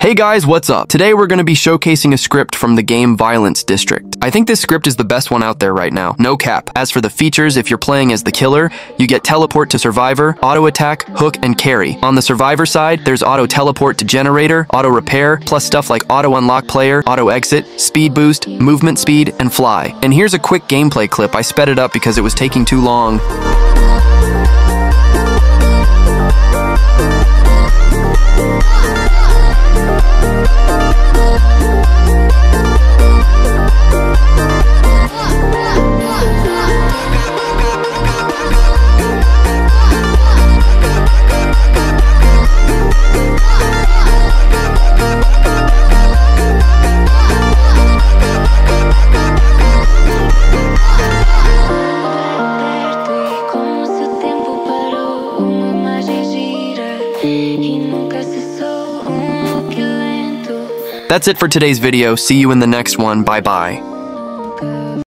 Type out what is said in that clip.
Hey guys, what's up? Today we're going to be showcasing a script from the game Violence District. I think this script is the best one out there right now, no cap. As for the features, if you're playing as the killer, you get teleport to survivor, auto attack, hook, and carry. On the survivor side, there's auto teleport to generator, auto repair, plus stuff like auto unlock player, auto exit, speed boost, movement speed, and fly. And here's a quick gameplay clip. I sped it up because it was taking too long. That's it for today's video. See you in the next one. Bye bye.